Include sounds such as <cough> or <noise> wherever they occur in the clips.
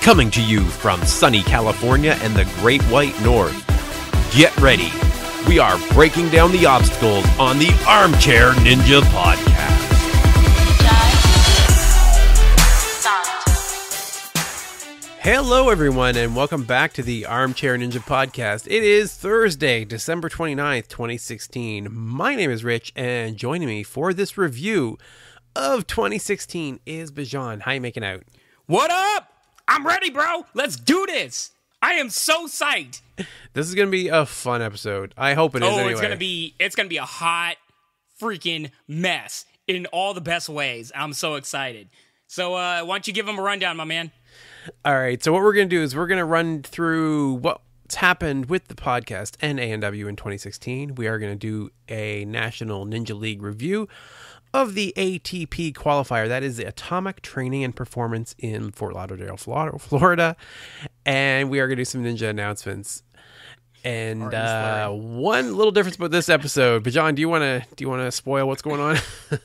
coming to you from sunny California and the Great White North. Get ready. We are breaking down the obstacles on the Armchair Ninja Podcast. Hello, everyone, and welcome back to the Armchair Ninja Podcast. It is Thursday, December 29th, 2016. My name is Rich, and joining me for this review of 2016 is Bijan. How you making out? What up? I'm ready, bro. Let's do this. I am so psyched. This is going to be a fun episode. I hope it is. Oh, anyway. it's gonna be it's gonna be a hot freaking mess in all the best ways. I'm so excited. So uh, why don't you give him a rundown, my man? All right. So what we're going to do is we're going to run through what's happened with the podcast and ANW in 2016. We are going to do a National Ninja League review of the ATP qualifier. That is the Atomic Training and Performance in Fort Lauderdale, Flo- Florida. And we are going to do some ninja announcements. And uh, one little difference about this episode, but John, do you want to do you want to spoil what's going on? <laughs>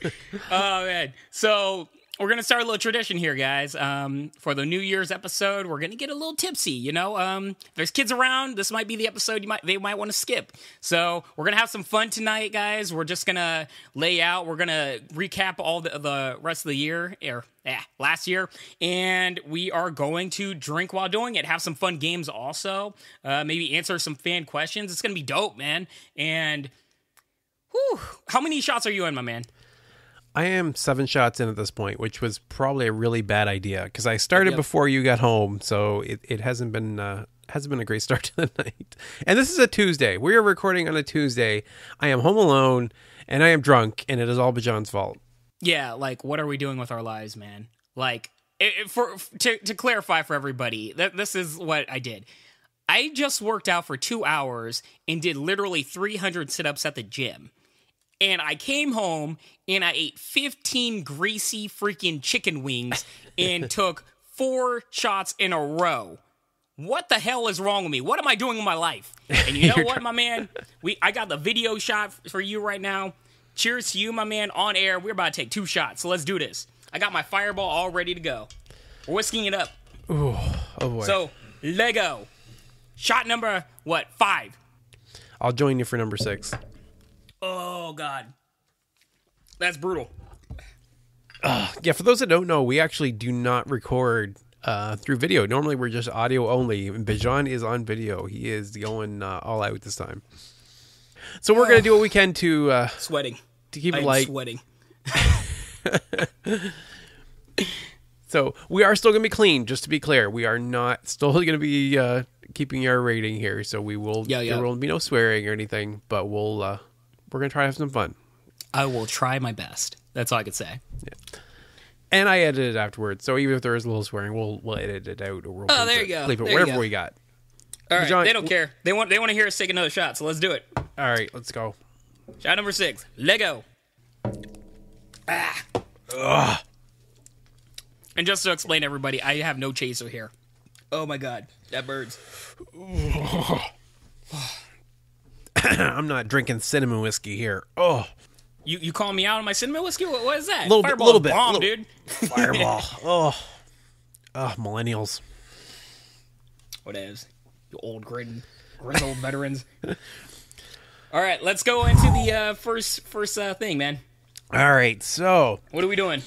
Oh man. So we're gonna start a little tradition here, guys. Um, for the New Year's episode, we're gonna get a little tipsy. You know, um, if there's kids around, this might be the episode you might they might want to skip. So we're gonna have some fun tonight, guys. We're just gonna lay out. We're gonna recap all the, the rest of the year, or yeah, last year, and we are going to drink while doing it. Have some fun games, also. Uh, maybe answer some fan questions. It's gonna be dope, man. And whew, how many shots are you in, my man? I am seven shots in at this point, which was probably a really bad idea because I started Yep. before you got home, so it, it hasn't been uh, hasn't been a great <laughs> start to the night. And this is a Tuesday. We are recording on a Tuesday. I am home alone and I am drunk, and it is all Bijan's fault. yeah like what are we doing with our lives man like it, it- for to, to clarify for everybody that this is what i did i just worked out for two hours and did literally 300 sit-ups at the gym and i came home and i ate 15 greasy freaking chicken wings and <laughs> took four shots in a row what the hell is wrong with me? What am I doing with my life? And you <laughs> know what, my man? We I got the video shot for you right now. Cheers to you, my man, on air. We're about to take two shots, so let's do this. I got my fireball all ready to go. We're whisking it up. Oh boy! So, Lego. Shot number what? Five. I'll join you for number six. Oh god. That's brutal. Yeah, for those that don't know, we actually do not record uh, through video. Normally, we're just audio only. And Bijan is on video. He is going uh, all out this time. So we're gonna do what we can to uh, <sighs> Sweating. to keep I it light. sweating. <laughs> So we are still going to be clean, just to be clear. We are not still <laughs> going to be uh, keeping our rating here. So we will. Yeah, yeah. There will be no swearing or anything, but we'll uh, we're going to try to have some fun. I will try my best. That's all I could say. Yeah. And I edited it afterwards, so even if there is a little swearing, we'll we'll edit it out or we'll Oh, there you go. leave it There go. we got. All right, John- they don't care. They want they want to hear us take another shot, so let's do it. All right, let's go. Shot number six. Lego. Ah. Ugh. And just to explain everybody, I have no chaser here. Oh my god, that burns. <laughs> <coughs> I'm not drinking cinnamon whiskey here. Oh, You you call me out on my cinnamon whiskey? What, what is that? Little bit- little bit, bomb, little- dude. fireball. <laughs> oh, oh, millennials. What is? You old grid, grizzled veterans. <laughs> All right, let's go into the uh, first first uh, thing, man. All right, so What are we doing?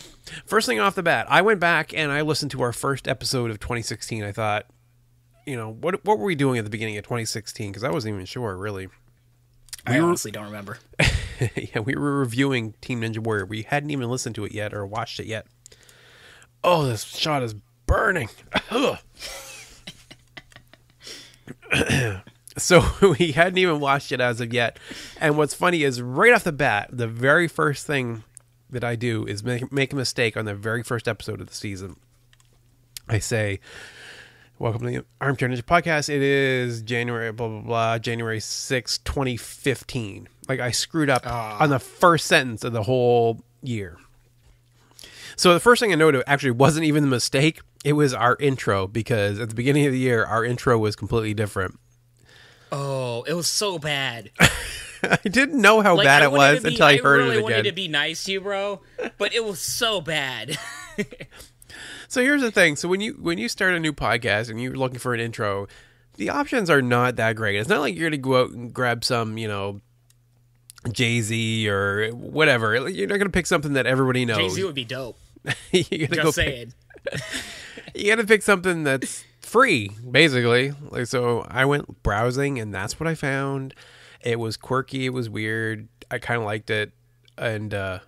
First thing off the bat, I went back and I listened to our first episode of 2016. I thought, you know, what what were we doing at the beginning of 2016? Because I wasn't even sure, really. I were- honestly don't remember. <laughs> yeah, we were reviewing Team Ninja Warrior. We hadn't even listened to it yet or watched it yet. Oh, this shot is burning. <laughs> So <laughs> we hadn't even watched it as of yet. And what's funny is right off the bat, the very first thing that I do is make, make a mistake on the very first episode of the season. I say, Welcome to the Armchair Ninja Podcast. It is January, blah, blah, blah, January sixth, 2015. Like I screwed up ah. on the first sentence of the whole year. So the first thing I noted actually wasn't even the mistake. It was our intro because at the beginning of the year, our intro was completely different. Oh, it was so bad. <laughs> I didn't know how Like, bad it was be- until I heard really it wanted again. to be nice to you, bro, but it was so bad. <laughs> So here's the thing. So when you when you start a new podcast and you're looking for an intro, the options are not that great. It's not like you're going to go out and grab some, you know, Jay Z or whatever. You're not going to pick something that everybody knows. Jay Z would be dope. <laughs> you gotta Just go saying. Pick, <laughs> you got to pick something that's free, basically. Like so, I went browsing and that's what I found. It was quirky. It was weird. I kind of liked it, and uh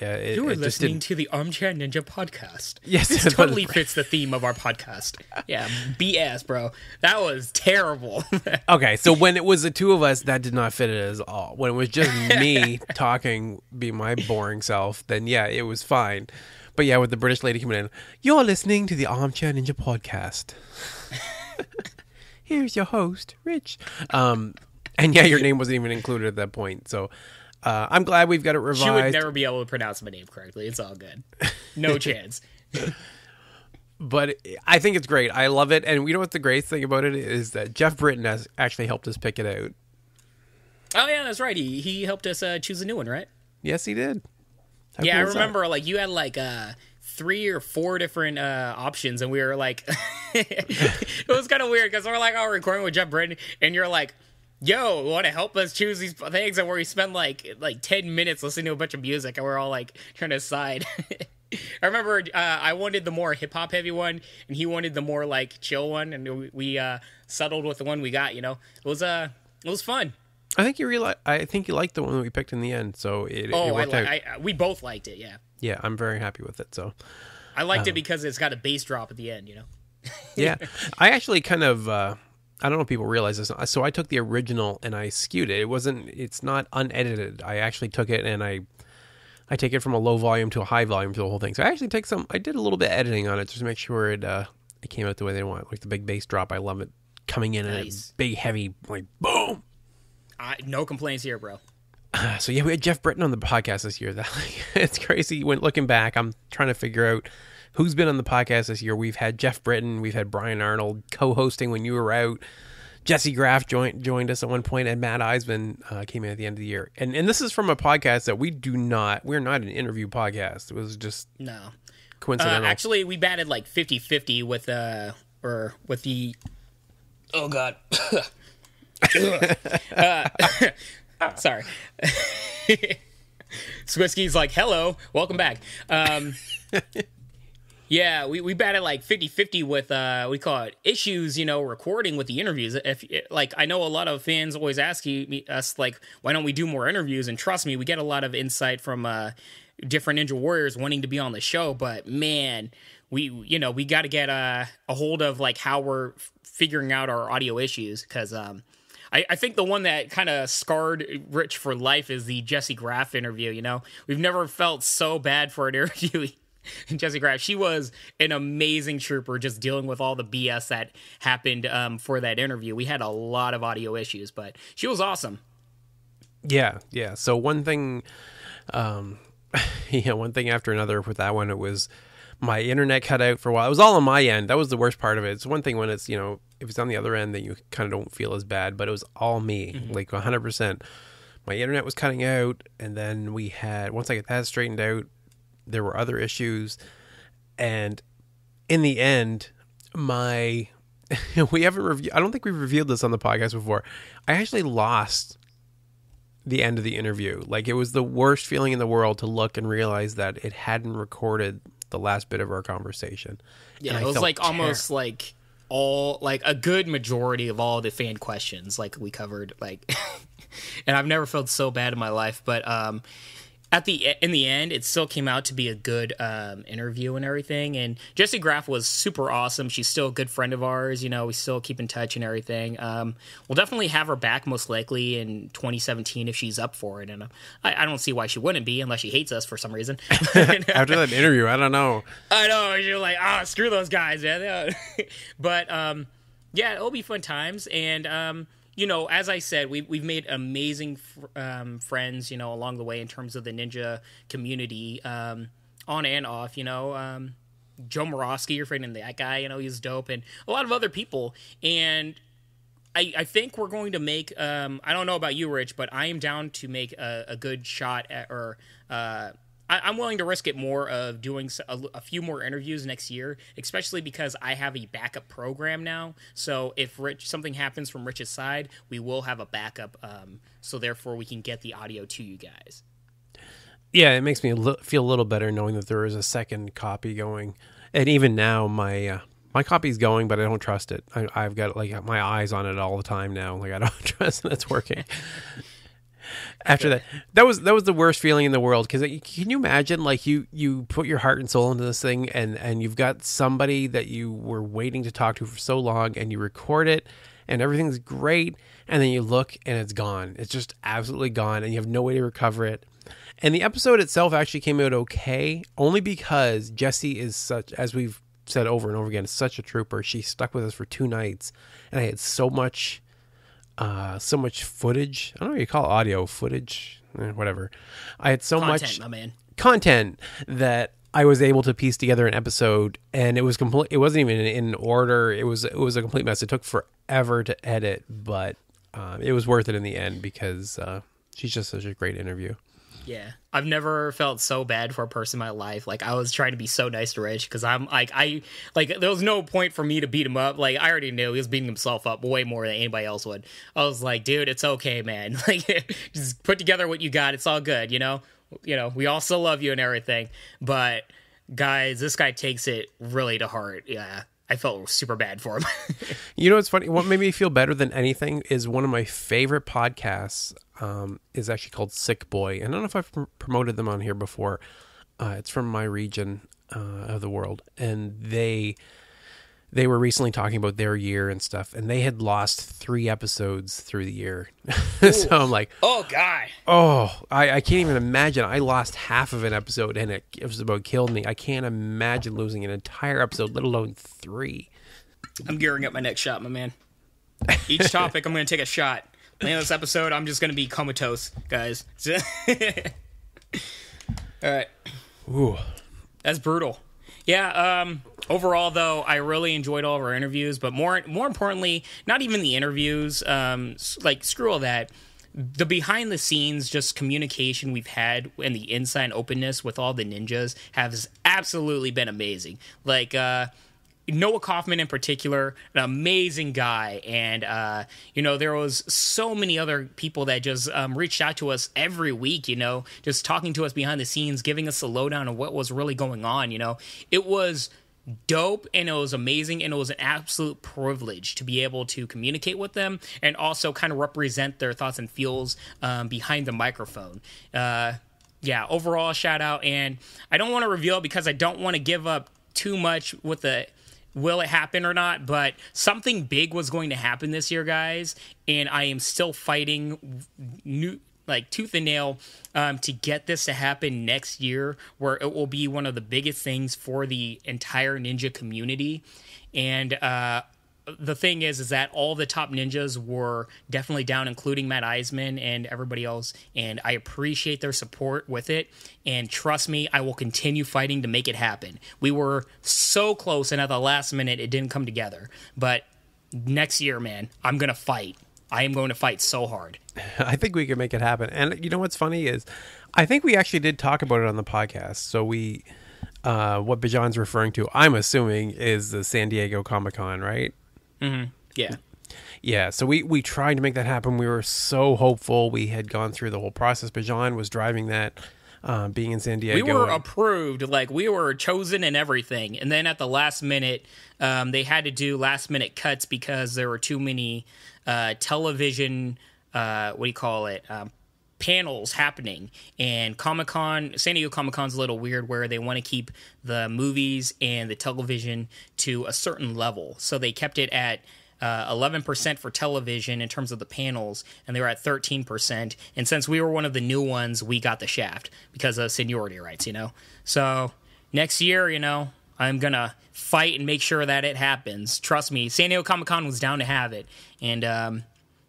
yeah, it, You were listening to the Armchair Ninja podcast. <laughs> Yes, this totally fits the theme of our podcast. Yeah, BS, bro. That was terrible. <laughs> Okay, so when it was the two of us, that did not fit it at all. When it was just <laughs> me talking, be my boring self, then yeah, it was fine. But yeah, with the British lady coming in, you're listening to the Armchair Ninja podcast. Here's your host, Rich. Um, and yeah, your name wasn't even included at that point. So uh, I'm glad we've got it revised. she would never be able to pronounce my name correctly. It's all good. No <laughs> chance. but I think it's great. I love it. And you know what the great thing about it is that Geoff Britten has actually helped us pick it out. Oh yeah, that's right. He he helped us uh, choose a new one, right? Yes, he did. How yeah, I cool that? remember like you had like uh three or four different uh options and we were like <laughs> it was kind of weird because we're like oh recording with Geoff Britten and you're like yo want to help us choose these things and where we spend like like 10 minutes listening to a bunch of music and we're all like trying to decide <laughs> I remember uh, I wanted the more hip hop heavy one and he wanted the more like chill one and we, uh settled with the one we got you know it was uh it was fun I think you realize. I think you liked the one that we picked in the end. So it, it oh I, li- out. I we both liked it yeah yeah, I'm very happy with it. So I liked Um, it because it's got a bass drop at the end you know yeah, <laughs> I actually kind of. Uh, I don't know if people realize this. So I took the original and I skewed it. It wasn't. It's not unedited. I actually took it and I. I take it from a low volume to a high volume to the whole thing. So I actually take some. I did a little bit of editing on it just to make sure it. Uh, it came out the way they want. Like the big bass drop. I love it coming in Nice. and big heavy like boom. I, no complaints here, bro. <sighs> So yeah, we had Geoff Britten on the podcast this year. <laughs> That like, it's crazy. When looking back, I'm trying to figure out who's been on the podcast this year. We've had Geoff Britten, we've had Brian Arnold co-hosting when you were out. Jessie Graff joined joined us at one point, and Matt Iseman uh, came in at the end of the year. And and this is from a podcast that we do not. We're not an interview podcast. It was just No. Uh, coincidental. actually, we batted like 50-50 with uh or with the Oh god. <laughs> uh, <laughs> sorry. <laughs> Swisky's like, "Hello, welcome back." Um Yeah, we, we batted like 50-50 with uh we call it issues, you know, recording with the interviews. If like I know a lot of fans always ask you, us like why don't we do more interviews and trust me, we get a lot of insight from uh different Ninja Warriors wanting to be on the show, but man, we you know, we got to get uh, a hold of like how we're figuring out our audio issues cuz um I, I think the one that kind of scarred Rich for life is the Jessie Graff interview. You know, we've never felt so bad for an <laughs> interview. <laughs> Jessie Graff, she was an amazing trooper, just dealing with all the BS that happened um, for that interview. We had a lot of audio issues, but she was awesome. Yeah, yeah. So one thing, um, <laughs> yeah, one thing after another with that one, it was my internet cut out for a while. It was all on my end. That was the worst part of it. It's one thing when it's you know if it's on the other end, then you kind of don't feel as bad. But it was all me, like 100. percent My internet was cutting out, and then we had once I got that straightened out, there were other issues, and in the end, my <laughs> we haven't reviewed. I don't think we've revealed this on the podcast before. I actually lost the end of the interview. Like it was the worst feeling in the world to look and realize that it hadn't recorded the last bit of our conversation. Yeah, it was like ter- almost like all like a good majority of all the fan questions like we covered like <laughs> and I've never felt so bad in my life but um at the in the end it still came out to be a good um interview and everything. And Jessie Graff was super awesome. She's still a good friend of ours. You know we still keep in touch and everything. Um we'll definitely have her back most likely in 2017 if she's up for it. And uh, I, I don't see why she wouldn't be unless she hates us for some reason. <laughs> <laughs> After that interview, I don't know. I know you're like, ah, screw those guys, man. <laughs> but um, yeah, it'll be fun times, and um, you know, as I said, we we've made amazing um, friends, you know, along the way in terms of the ninja community, um, on and off. You know, um, Joe Moravsky, your friend, and that guy, you know, he's dope, and a lot of other people, and. I, I think we're going to make. Um, I don't know about you, Rich, but I am down to make a, a good shot at, or uh, I, am willing to risk it more of doing a, a, few more interviews next year, especially because I have a backup program now. So if Rich something happens from Rich's side, we will have a backup. Um, so therefore, we can get the audio to you guys. Yeah, it makes me feel a little better knowing that there is a second copy going, and even now my uh, my copy's going, but I don't trust it. I, have got like my eyes on it all the time now. Like I don't <laughs> trust that it's working. <laughs> After that, that was that was the worst feeling in the world because can you imagine like you you put your heart and soul into this thing and and you've got somebody that you were waiting to talk to for so long and you record it and everything's great and then you look and it's gone. It's just absolutely gone and you have no way to recover it and the episode itself actually came out okay, only because Jessie is such, as we've said over and over again, such a trooper. She stuck with us for two nights, and I had so much, uh, so much footage. I don't know what you call it, audio footage, eh, whatever. I had so content, much my man. content that I was able to piece together an episode, and it was complete. It wasn't even in order. It was it was a complete mess. It took forever to edit, but um, it was worth it in the end because uh, she's just such a great interview. Yeah. I've never felt so bad for a person in my life. Like I was trying to be so nice to Rich because I'm like I like there was no point for me to beat him up. Like I already knew he was beating himself up way more than anybody else would. I was like, dude, it's okay, man. <laughs> Like just put together what you got. It's all good, you know. You know, we all still love you and everything. But guys, this guy takes it really to heart. Yeah. I felt super bad for him. <laughs> you know what's funny? What made me feel better than anything is one of my favorite podcasts um, is actually called Sick Boy. And I don't know if I've pr- promoted them on here before. Uh, it's from my region uh, of the world, and they they were recently talking about their year and stuff, and they had lost three episodes through the year. <laughs> so I'm like, oh god, oh, I, I can't even imagine. I lost half of an episode, and it, it was about killed me. I can't imagine losing an entire episode, let alone three. I'm gearing up my next shot, my man. Each <laughs> topic, I'm going to take a shot. Of this episode, I'm just going to be comatose, guys. <laughs> All right. Ooh, that's brutal. Yeah. Um, overall, though, I really enjoyed all of our interviews, but more more importantly, not even the interviews. Um, like screw all that. The behind the scenes, just communication we've had and the inside openness with all the ninjas has absolutely been amazing. Like, uh, Noah Kaufman in particular, an amazing guy, and uh, you know there was so many other people that just um, reached out to us every week. You know, just talking to us behind the scenes, giving us a lowdown of what was really going on. You know, it was dope and it was amazing and it was an absolute privilege to be able to communicate with them and also kind of represent their thoughts and feels um, behind the microphone. Uh, yeah, overall shout out, and I don't want to reveal because I don't want to give up too much with the will it happen or not, but something big was going to happen this year, guys, and I am still fighting new like tooth and nail um, to get this to happen next year, where it will be one of the biggest things for the entire ninja community. And uh, the thing is, is that all the top ninjas were definitely down, including Matt Iseman and everybody else. And I appreciate their support with it. And trust me, I will continue fighting to make it happen. We were so close, and at the last minute, it didn't come together. But next year, man, I'm gonna fight. I am going to fight so hard. <laughs> I think we can make it happen. And you know what's funny is, I think we actually did talk about it on the podcast. So we, uh, what Bijan's referring to, I'm assuming, is the San Diego Comic Con, right? Mm-hmm. Yeah. Yeah, so we, we tried to make that happen. We were so hopeful. We had gone through the whole process. Bijan was driving that, uh, being in San Diego. We were approved, like we were chosen and everything. And then at the last minute, um, they had to do last minute cuts because there were too many uh, television. Uh, what do you call it? Um, panels happening. And Comic Con, San Diego Comic Con's a little weird where they want to keep the movies and the television to a certain level. So they kept it at uh, 11% for television in terms of the panels, and they were at 13%. And since we were one of the new ones, we got the shaft because of seniority rights, you know? So next year, you know, I'm going to fight and make sure that it happens. Trust me, San Diego Comic Con was down to have it. And, um,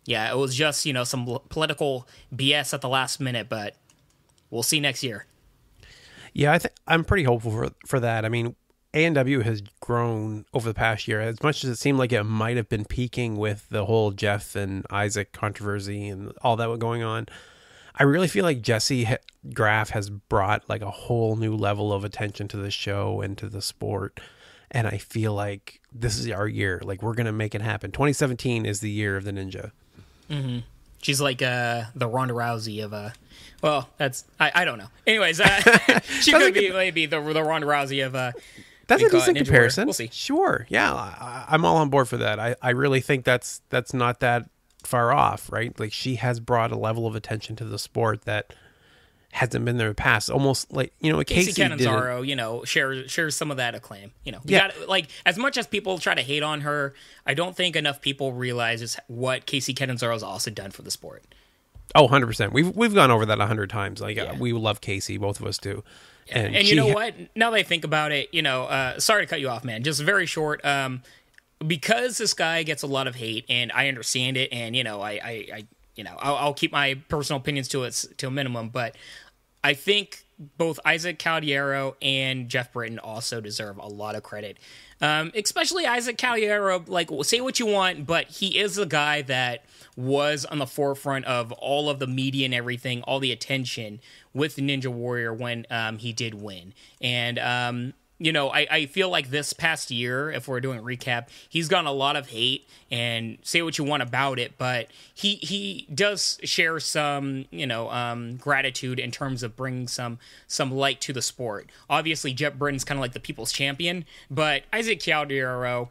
yeah, it was just you know some political BS at the last minute, but we'll see next year. Yeah, I I'm pretty hopeful for for that. I mean, ANW has grown over the past year as much as it seemed like it might have been peaking with the whole Geoff and Isaac controversy and all that was going on. I really feel like Jessie ha- Graff has brought like a whole new level of attention to the show and to the sport. And I feel like this is our year. Like we're gonna make it happen. 2017 is the year of the ninja. She's like uh, the Ronda Rousey of Uh, well, that's I, I don't know. Anyways, uh, <laughs> she could like be maybe the the Ronda Rousey of. Uh, That's a decent comparison. We'll see. Sure, yeah, I, I'm all on board for that. I, I really think that's that's not that far off, right? Like she has brought a level of attention to the sport that hasn't been there in the past. Almost like you know, Kacy, Kacy. Catanzaro, you know, shares shares some of that acclaim. You know, you Yeah. got like as much as people try to hate on her, I don't think enough people realize what Kacy Catanzaro has also done for the sport. Oh, 100 percent. We've we've gone over that a hundred times. Like uh, we love Kacy, both of us do. And, she you know ha- what? Now that I think about it, you know, uh, sorry to cut you off, man. Just very short. Um, because this guy gets a lot of hate, and I understand it, and you know, I, I, I you know, I'll, I'll keep my personal opinions to it to a minimum, but I think both Isaac Caldiero and Geoff Britten also deserve a lot of credit. Um, especially Isaac Caldiero, like say what you want, but he is a guy that was on the forefront of all of the media and everything, all the attention with Ninja Warrior when um, he did win. And um, you know, I, I feel like this past year, if we're doing recap, he's gotten a lot of hate and say what you want about it, but he he does share some, you know, um, gratitude in terms of bringing some some light to the sport. Obviously, Geoff Britten's kind of like the people's champion, but Isaac Caldiero,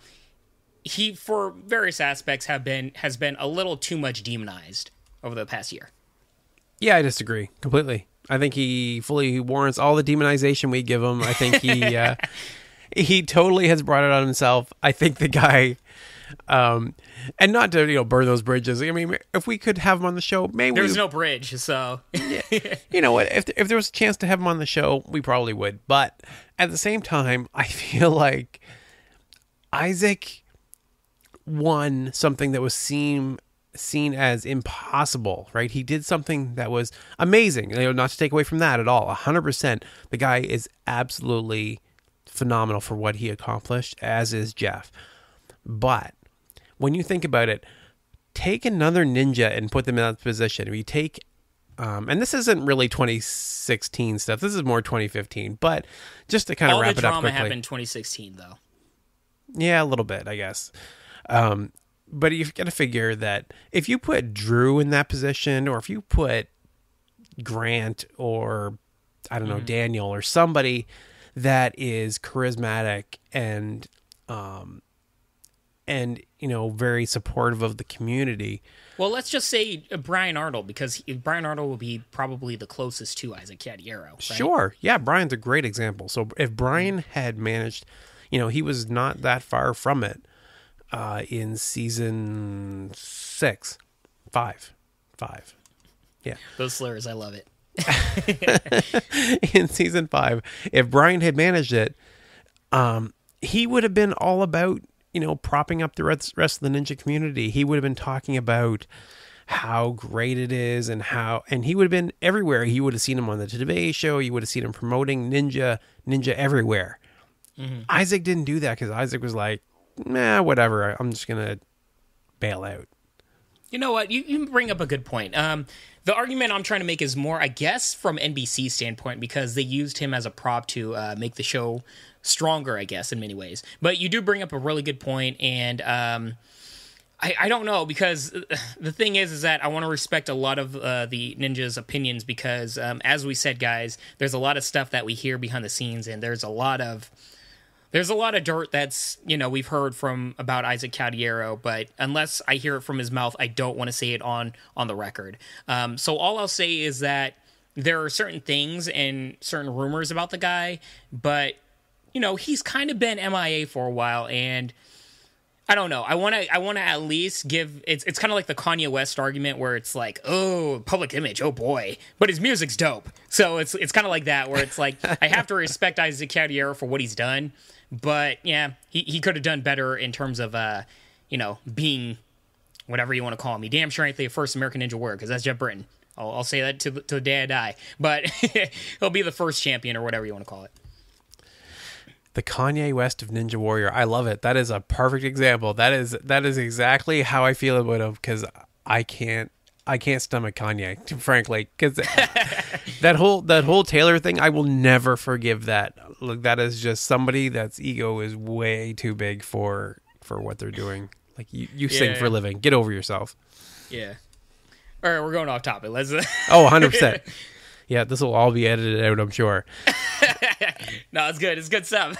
he for various aspects have been has been a little too much demonized over the past year. Yeah, I disagree completely. I think he fully warrants all the demonization we give him. I think he <laughs> uh, he totally has brought it on himself. I think the guy, um, and not to you know burn those bridges. I mean, if we could have him on the show, maybe There's we, no bridge, so <laughs> you know what? If if there was a chance to have him on the show, we probably would. But at the same time, I <laughs> feel like Isaac won something that was seen seen as impossible. Right? He did something that was amazing. You know, not to take away from that at all. hundred percent. The guy is absolutely phenomenal for what he accomplished, as is Geoff. But when you think about it, take another ninja and put them in that position. If you take, um, and this isn't really 2016 stuff. This is more 2015. But just to kind of all wrap the it up drama quickly, happened 2016 though. yeah, a little bit, I guess. Um, but you've got to figure that if you put Drew in that position, or if you put Grant, or I don't know Daniel, or somebody that is charismatic and um, and you know very supportive of the community, Well, let's just say uh, Brian Arnold because he, Brian Arnold will be probably the closest to Isaac Caldiero. Right? Sure. Yeah, Brian's a great example. So if Brian had managed, you know, he was not that far from it uh, in season six, five, five. Yeah. Those slurs, I love it. <laughs> in season five, if Brian had managed it, um, he would have been all about, you know, propping up the rest rest of the ninja community. He would have been talking about how great it is and how and he would have been everywhere. He would have seen him on the Today Show. You would have seen him promoting Ninja Ninja everywhere. Isaac didn't do that because Isaac was like, nah, whatever. I'm just gonna bail out. You know what? You, you bring up a good point. Um, the argument I'm trying to make is more, I guess, from NBC's standpoint because they used him as a prop to uh, make the show stronger, I guess, in many ways. But you do bring up a really good point, and um, I, I don't know because uh, the thing is, is that I want to respect a lot of uh, the ninjas' opinions because, um, as we said, guys, there's a lot of stuff that we hear behind the scenes, and there's a lot of there's a lot of dirt that's you know we've heard from about Isaac Caldiero, but unless I hear it from his mouth, I don't want to say it on on the record. Um, so all I'll say is that there are certain things and certain rumors about the guy, but you know he's kind of been MIA for a while, and I don't know. I want to. I want to at least give. It's. It's kind of like the Kanye West argument, where it's like, oh, public image, oh boy, but his music's dope. So it's. It's kind of like that, where it's like I have to <laughs> respect Isaac Caldiero for what he's done, but yeah, he he could have done better in terms of, uh, you know, being whatever you want to call. He damn sure ain't the first American Ninja Warrior because that's Geoff Britten. I'll, I'll say that to the, to the day I die. But <laughs> he'll be the first champion or whatever you want to call it. the Kanye West of Ninja Warrior. I love it. That is a perfect example. That is that is exactly how I feel about him because I can't I can't stomach Kanye, frankly, because <laughs> that whole that whole Taylor thing, I will never forgive that. Like that is just somebody that's ego is way too big for for what they're doing. Like you, you sing Yeah. for a living. Get over yourself. Yeah. All right, we're going off topic. Let's. <laughs> Oh, 100 percent. Yeah, this will all be edited out. I'm sure. <laughs> no, it's good. It's good stuff.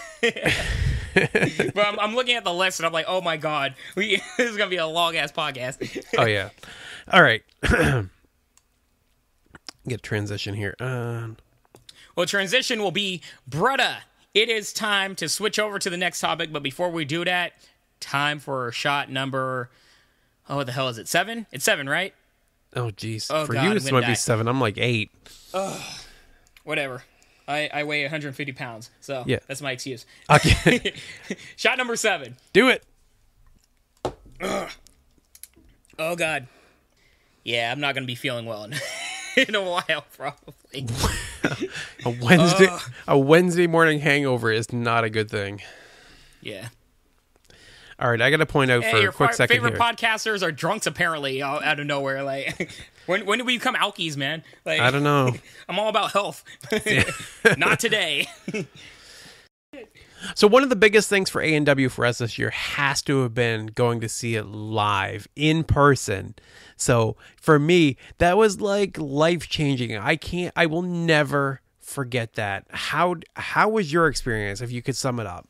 but I'm, I'm looking at the list and I'm like, oh my god, we, this is gonna be a long ass podcast. Oh yeah. All right. <clears throat> Get a transition here. Uh, Well, transition will be Brutta. It is time to switch over to the next topic, but before we do that, time for shot number. Oh, what the hell is it? Seven? It's seven, right? oh jeez. Oh, For God, you, this might die. be seven. I'm like eight. Whatever. I, I weigh 150 pounds, so Yeah. that's my excuse. Okay, <laughs> Shot number seven. do it. Oh God. Yeah, I'm not gonna be feeling well in, <laughs> in a while, probably. <laughs> A Wednesday, uh. a Wednesday morning hangover is not a good thing. Yeah. All right, I got to point out Hey, for a quick fa- second favorite here. podcasters are drunks, apparently, out, out of nowhere. Like, <laughs> when when do we become alkies, man? Like, I don't know. I'm all about health. Not today. So one of the biggest things for ANW for us this year has to have been going to see it live in person. So for me, that was like life changing. I can't. I will never forget that. How how was your experience? If you could sum it up.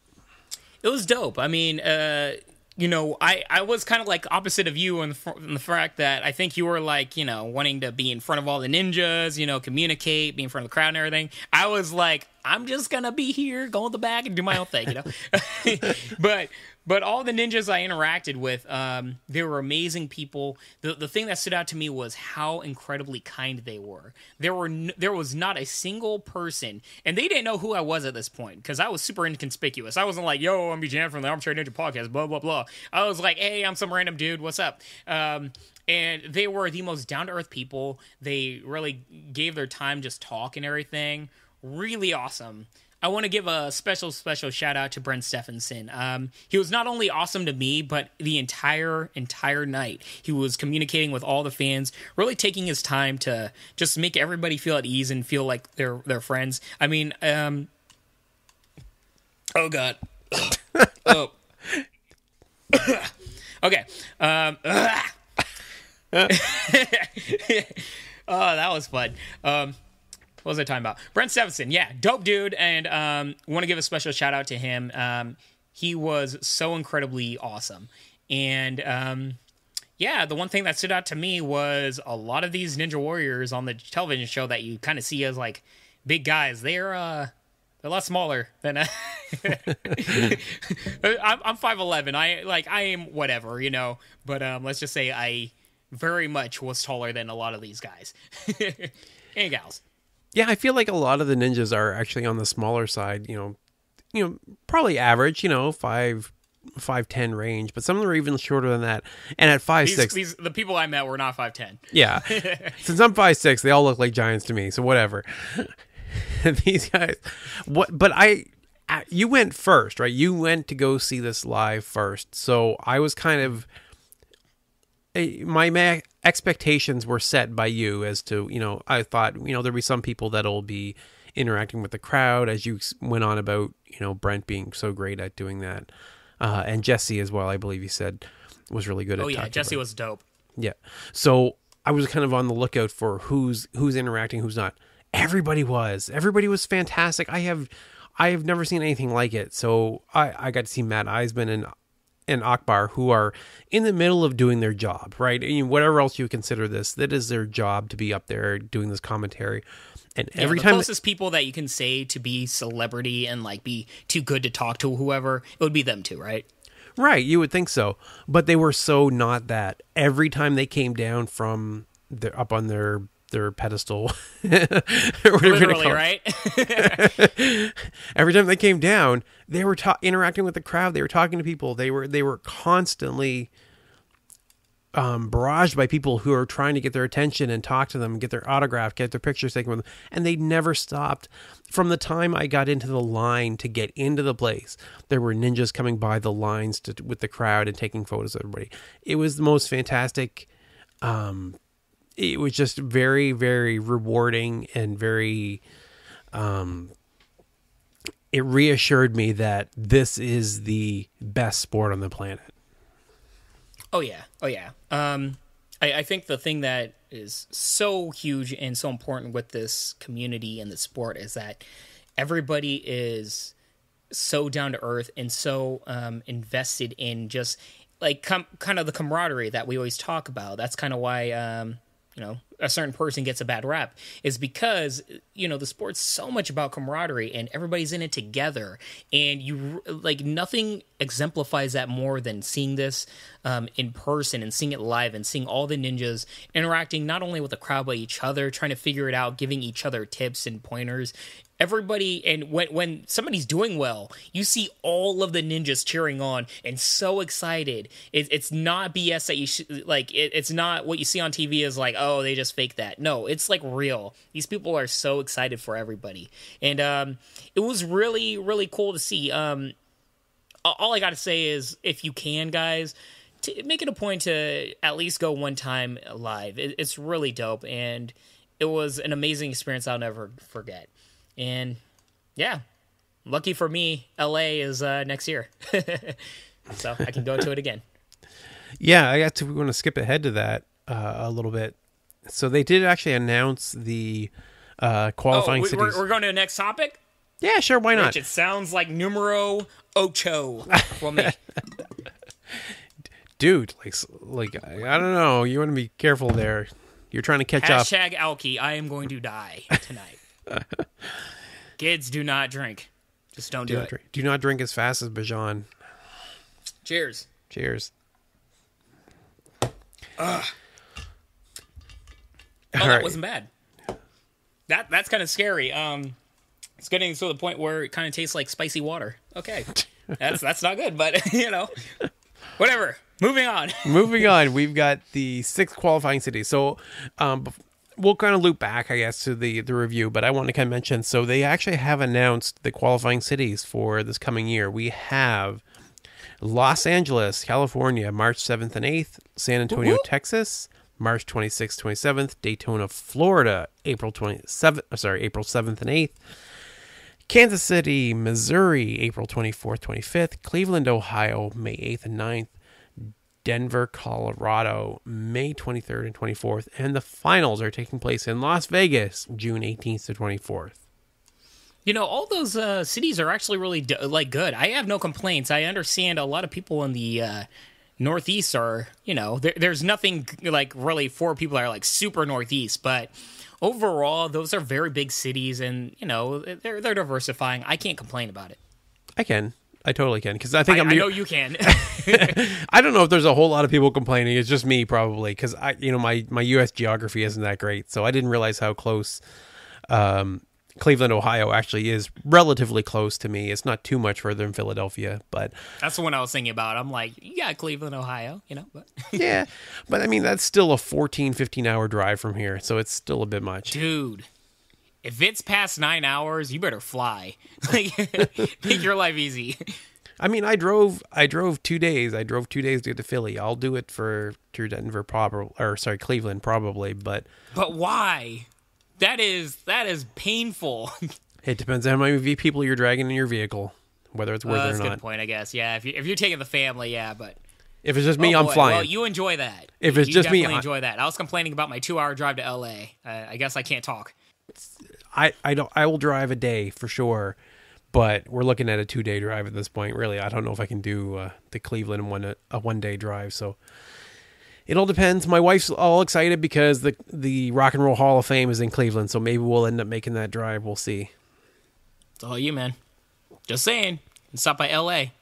It was dope. I mean, uh, you know, I, I was kind of like opposite of you in the, fr- in the fact that I think you were like, you know, wanting to be in front of all the ninjas, you know, communicate, be in front of the crowd and everything. I was like, I'm just gonna be here, go in the back and do my own thing, you know. <laughs> but but all the ninjas I interacted with, um, they were amazing people. The the thing that stood out to me was how incredibly kind they were. There were n- there was not a single person, and they didn't know who I was at this point because I was super inconspicuous. I wasn't like, "Yo, I'm Bijan from the Armchair Ninja Podcast," blah blah blah. I was like, "Hey, I'm some random dude. What's up?" Um, and they were the most down to earth people. They really gave their time just talk and everything. Really awesome. I want to give a special, special shout out to Brent Steffensen. Um, he was not only awesome to me, but the entire, entire night. He was communicating with all the fans, really taking his time to just make everybody feel at ease and feel like they're they're friends. I mean, um, oh god, <coughs> oh, <coughs> okay, um, <coughs> <laughs> <laughs> oh, that was fun. Um, what was I talking about? Brent Steffensen, yeah, dope dude, and um, want to give a special shout out to him. Um, he was so incredibly awesome, and um, yeah, the one thing that stood out to me was a lot of these Ninja Warriors on the television show that you kind of see as like big guys. They're uh, they're a lot smaller than. <laughs> I'm I'm five eleven. I like I am whatever you know, but um, let's just say I very much was taller than a lot of these guys <laughs> and gals. Yeah, I feel like a lot of the ninjas are actually on the smaller side. You know, you know, probably average. You know, five five ten range, but some of them are even shorter than that. And at five These, six, these the people I met were not five ten. yeah. <laughs> Since I'm five six, they all look like giants to me. So whatever. <laughs> These guys, what? But I, I- you went first, right? You went to go see this live first. So I was kind of eh, my expectations were set by you as to you know I thought you know there'll be some people that'll be interacting with the crowd as you went on about you know Brent being so great at doing that, uh, and Jessie as well. I believe you said was really good at. Oh yeah, talking Jessie about- was dope. yeah. So I was kind of on the lookout for who's who's interacting, who's not. Everybody was. Everybody was fantastic. I have I have never seen anything like it. So I, I got to see Matt Iseman and and Akbar who are in the middle of doing their job, right? I mean, whatever else you consider this, that is their job to be up there doing this commentary. And Yeah, every the time closest people that you can say to be celebrity and like be too good to talk to whoever, it would be them too, right? Right, you would think so, but they were so not that. Every time they came down from their up on their their pedestal, <laughs> <laughs> Literally, right? <laughs> every time they came down, they were ta- interacting with the crowd. They were talking to people. They were they were constantly um, barraged by people who are trying to get their attention and talk to them, get their autograph, get their pictures taken with them, and they never stopped. From the time I got into the line to get into the place, there were ninjas coming by the lines to, with the crowd and taking photos of everybody. It was the most fantastic um, it was just very very rewarding and very um it reassured me that this is the best sport on the planet Oh yeah, oh yeah. Um, I, I think the thing that is so huge and so important with this community and the sport is that everybody is so down to earth and so um, invested in just like com- kind of the camaraderie that we always talk about. That's kind of why um, you know a certain person gets a bad rap is because you know the sport's so much about camaraderie and everybody's in it together. And you like nothing exemplifies that more than seeing this um, in person and seeing it live and seeing all the ninjas interacting not only with the crowd but each other trying to figure it out giving each other tips and pointers. Everybody and when when somebody's doing well you see all of the ninjas cheering on and so excited. It, it's not bs that you should like it, it's not what you see on tv is like oh they just fake that no it's like real these people are so excited for everybody and um it was really really cool to see um all i gotta say is if you can guys make it a point to at least go one time live it, it's really dope and it was an amazing experience i'll never forget and yeah, lucky for me, LA is uh, next year, <laughs> so I can go to it again. <laughs> Yeah, I got to. We want to skip ahead to that uh, a little bit. So they did actually announce the uh, qualifying oh, we, cities. We're, we're, going to the next topic. Yeah, sure. Why not? Which it sounds like numero ocho for me. <laughs> Dude, like, like I don't know. You want to be careful there. You're trying to catch Hashtag up. Hashtag Alki. I am going to die tonight. <laughs> Kids, do not drink. Just don't do, do it. Drink. Do not drink as fast as Bijan. Cheers. Cheers. Ugh. Oh, All that right. wasn't bad. That that's kind of scary. Um, it's getting to the point where it kind of tastes like spicy water. Okay, <laughs> that's that's not good, but <laughs> you know, whatever. Moving on. <laughs> Moving on. We've got the six qualifying cities. So, um, we'll kind of loop back, I guess, to the the review, but I want to kind of mention. So they actually have announced the qualifying cities for this coming year. We have Los Angeles, California, March seventh and eighth. San Antonio, Woo-hoo. Texas, March twenty sixth, twenty seventh. Daytona, Florida, April twenty seventh. Uh, sorry, April seventh and eighth. Kansas City, Missouri, April 24th, 25th. Cleveland, Ohio, May 8th and 9th. Denver, Colorado, May 23rd and 24th, and the finals are taking place in Las Vegas, June 18th to 24th. You know, all those uh, cities are actually really like good. I have no complaints. I understand a lot of people in the uh, Northeast are, you know, there, there's nothing like really for people that are like super Northeast, but overall, those are very big cities, and you know, they're they're diversifying. I can't complain about it. I can. I totally can because I think I, am I know you can. <laughs> I don't know if there's a whole lot of people complaining. It's just me probably because I, you know, my my U.S. geography isn't that great, so I didn't realize how close um, Cleveland, Ohio, actually is relatively close to me. It's not too much further than Philadelphia, but that's the one I was thinking about. I'm like, yeah, Cleveland, Ohio, you know, but <laughs> yeah, but I mean that's still a 14, 15 hour drive from here, so it's still a bit much, dude if it's past nine hours, you better fly. <laughs> Like, <laughs> make your life easy. I mean, I drove. I drove two days. I drove two days to get to Philly. I'll do it for to Denver, probably, or sorry, Cleveland, probably. But but why? That is that is painful. <laughs> it depends on how many people you're dragging in your vehicle, whether it's worth uh, it or not. That's a good point, I guess. Yeah, if you if you're taking the family, yeah, but. If it's just me, oh, I'm flying. Well, you enjoy that. If it's you just me, I enjoy that. I was complaining about my two-hour drive to L.A. Uh, I guess I can't talk. I I don't I will drive a day for sure, but we're looking at a two day drive at this point. Really, I don't know if I can do uh, the Cleveland one a one day drive. So it all depends. My wife's all excited because the the Rock and Roll Hall of Fame is in Cleveland, so maybe we'll end up making that drive. We'll see. It's all you, man. Just saying. Stop by L.A. I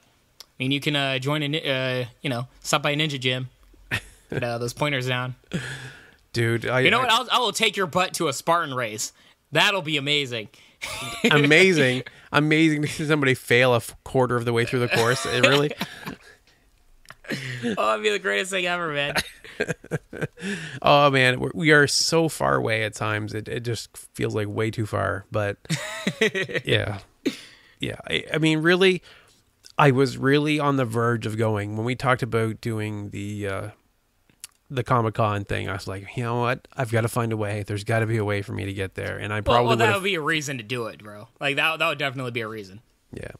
mean, you can uh, join a uh, you know stop by a ninja gym. Put uh, those pointers down. Dude, I, you know I, what? I'll, I will take your butt to a Spartan race. That'll be amazing. amazing, amazing to see somebody fail a quarter of the way through the course. It really. <laughs> <laughs> oh, it'd be the greatest thing ever, man. <laughs> oh man, we're, we are so far away at times. It it just feels like way too far. But <laughs> yeah, yeah. I, I mean, really, I was really on the verge of going when we talked about doing the uh, the Comic Con thing. I was like, you know what? I've got to find a way. There's got to be a way for me to get there, and I probably well, would that would be a reason to do it, bro. Like that that would definitely be a reason. Yeah.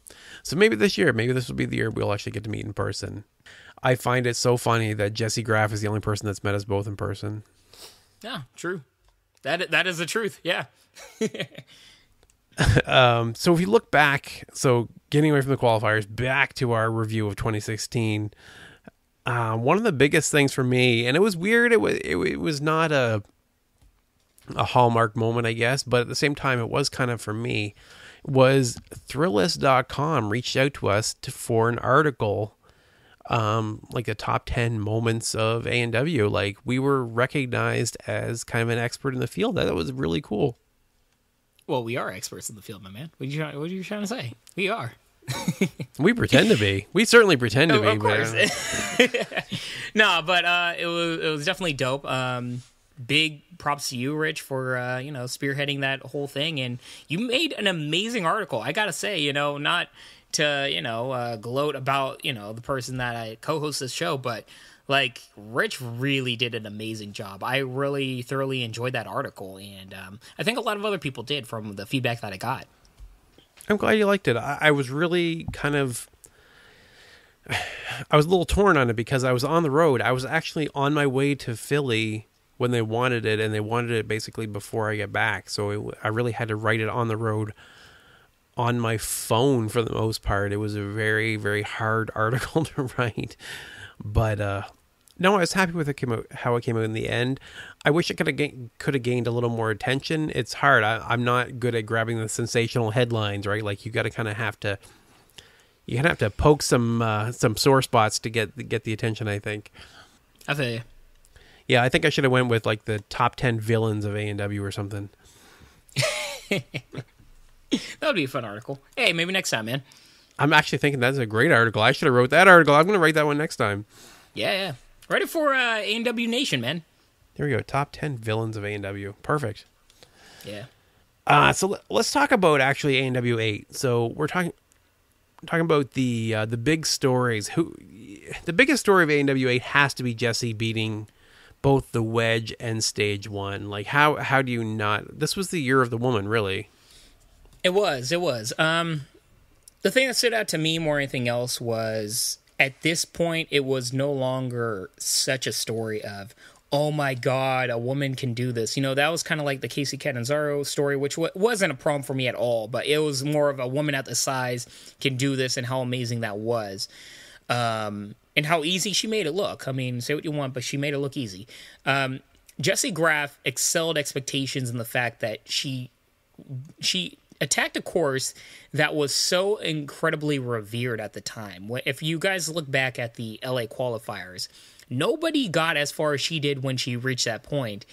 So maybe this year, maybe this will be the year we'll actually get to meet in person. I find it so funny that Jessie Graff is the only person that's met us both in person. Yeah, true. That that is the truth. Yeah. <laughs> Um, so if you look back, so getting away from the qualifiers, back to our review of 2016, uh, one of the biggest things for me, and it was weird. It was it, it was not a a hallmark moment, I guess, but at the same time, it was kind of for me. Was Thrillist.com reached out to us to, for an article, um, like the top ten moments of A and W. Like we were recognized as kind of an expert in the field. That was really cool. Well, we are experts in the field, my man. What are you trying, what are you trying to say? We are. <laughs> We pretend to be. We certainly pretend to be. of but, course. <laughs> no, but uh, it was it was definitely dope. Um, big props to you, Rich, for uh, you know spearheading that whole thing, and you made an amazing article. I gotta say, you know, not to you know uh, gloat about you know the person that I co-host this show, but like Rich really did an amazing job. I really thoroughly enjoyed that article, and um, I think a lot of other people did from the feedback that I got. I'm glad you liked it. I, I was really kind of. <sighs> I was a little torn on it because I was on the road. I was actually on my way to Philly when they wanted it, and they wanted it basically before I get back. So it, I really had to write it on the road on my phone for the most part. It was a very, very hard <laughs> article to write. But uh, no, I was happy with it came out, how it came out in the end. I wish it could have could have gained a little more attention. It's hard. I, I'm not good at grabbing the sensational headlines, right? Like you got to kind of have to you kind of have to poke some uh, some sore spots to get get the attention. I think. I feel you. Yeah, I think I should have went with like the top ten villains of A and W or something. <laughs> <laughs> That would be a fun article. Hey, maybe next time, man. I'm actually thinking that's a great article. I should have wrote that article. I'm going to write that one next time. Yeah, yeah. Ready for uh, ANW Nation, man. There we go. Top ten villains of A and W. Perfect. Yeah. Uh, so let- let's talk about actually A and W eight. So we're talking talking about the uh, the big stories. Who the biggest story of A and W eight has to be Jessie beating both the Wedge and Stage One. Like how how do you not? This was the year of the woman, really. It was. It was. Um, the thing that stood out to me more than anything else was at this point, it was no longer such a story of, oh my God, a woman can do this. You know, that was kind of like the Kacy Catanzaro story, which wasn't a problem for me at all, but it was more of a woman at the size can do this and how amazing that was. Um, and how easy she made it look. I mean, say what you want, but she made it look easy. Um, Jessie Graff excelled expectations in the fact that she she attacked a course that was so incredibly revered at the time. If you guys look back at the LA qualifiers, nobody got as far as she did when she reached that point,